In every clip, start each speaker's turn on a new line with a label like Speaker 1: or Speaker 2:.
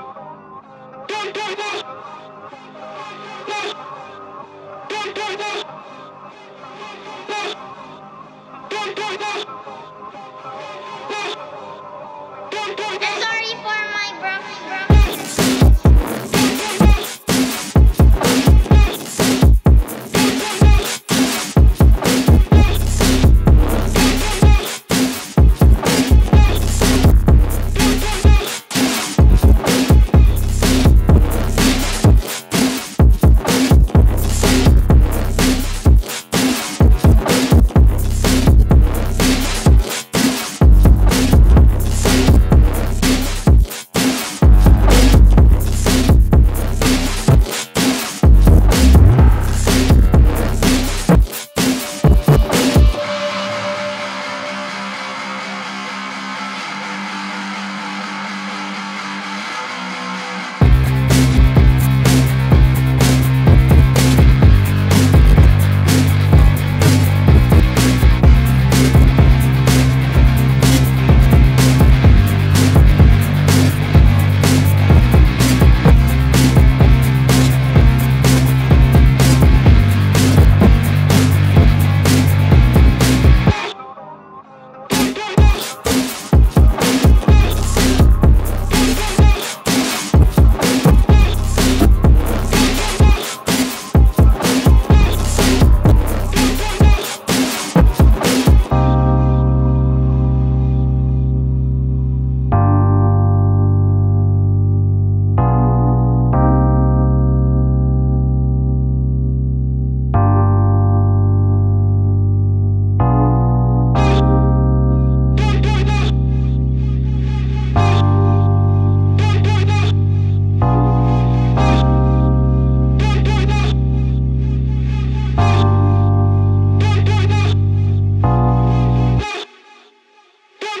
Speaker 1: Don't do this!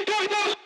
Speaker 2: no!